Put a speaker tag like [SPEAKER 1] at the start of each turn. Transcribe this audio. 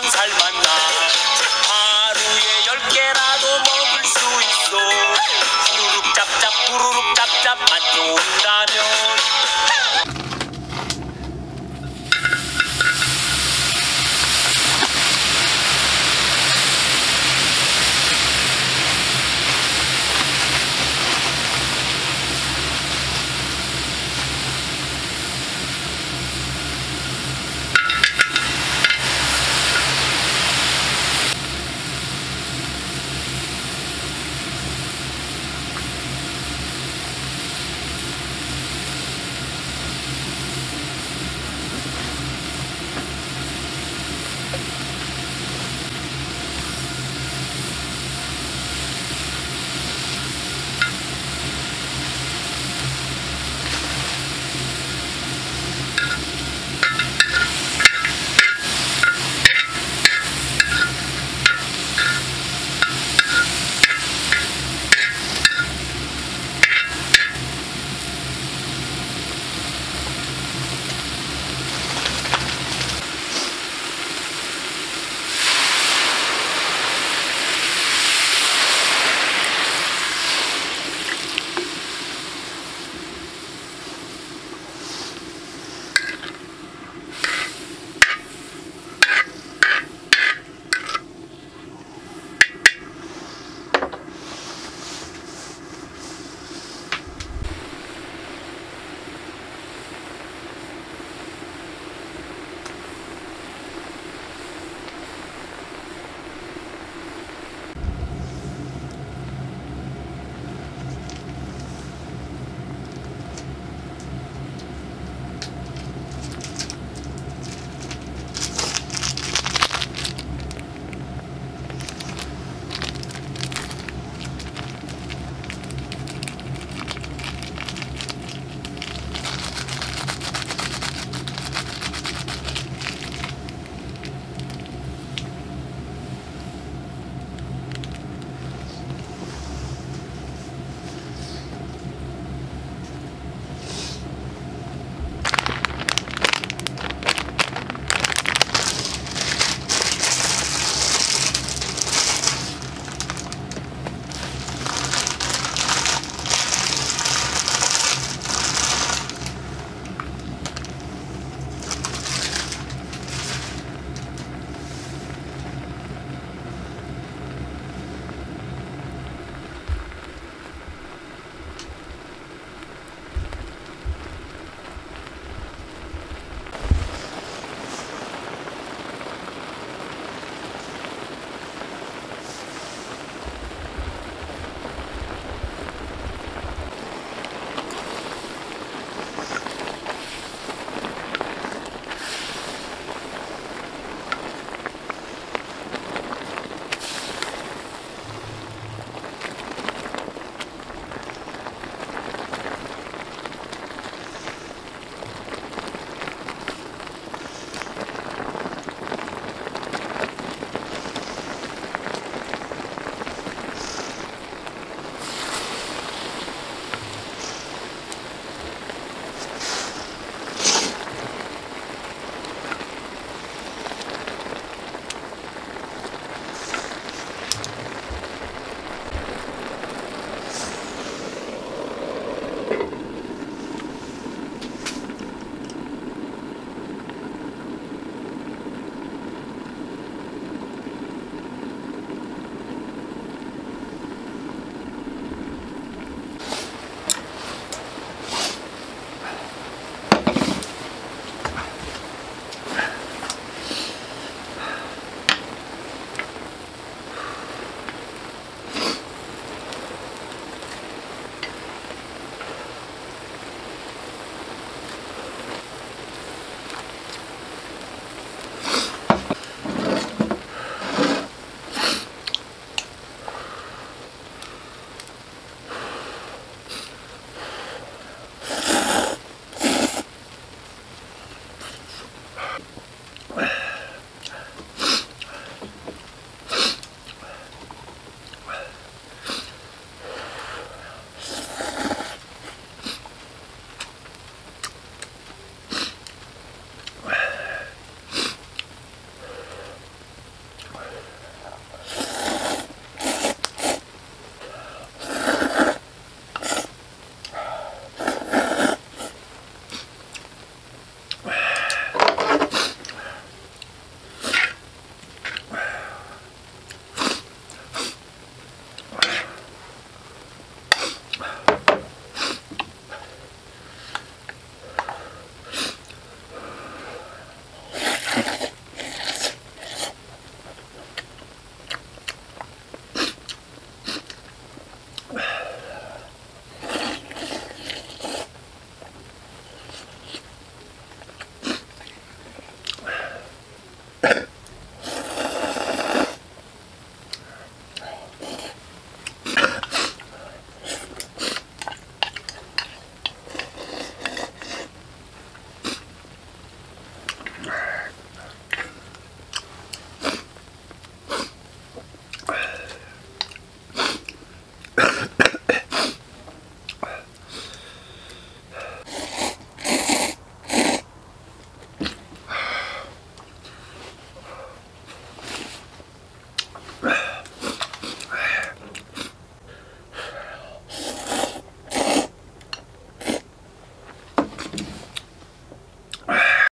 [SPEAKER 1] 항상 잘 만나? 하루에 열 개라도 먹을 수 있어. 부르륵 짭짭 부르륵 짭짭 안 좋은다면.